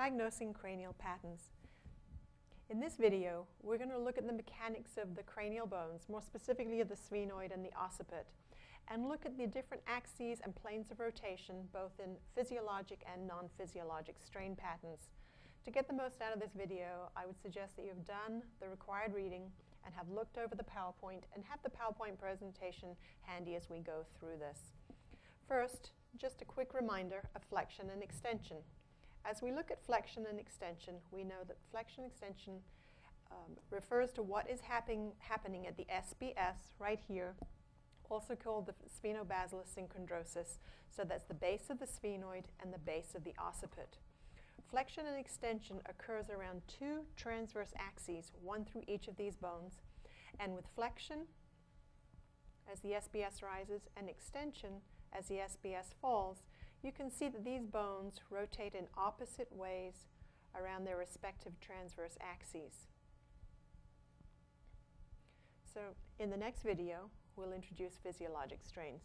diagnosing cranial patterns. In this video, we're going to look at the mechanics of the cranial bones, more specifically of the sphenoid and the occiput, and look at the different axes and planes of rotation, both in physiologic and non-physiologic strain patterns. To get the most out of this video, I would suggest that you have done the required reading and have looked over the PowerPoint and have the PowerPoint presentation handy as we go through this. First, just a quick reminder of flexion and extension. As we look at flexion and extension, we know that flexion and extension um, refers to what is happen happening at the SBS right here, also called the sphenobasilar synchondrosis. So that's the base of the sphenoid and the base of the occiput. Flexion and extension occurs around two transverse axes, one through each of these bones. And with flexion, as the SBS rises, and extension, as the SBS falls, you can see that these bones rotate in opposite ways around their respective transverse axes. So in the next video, we'll introduce physiologic strains.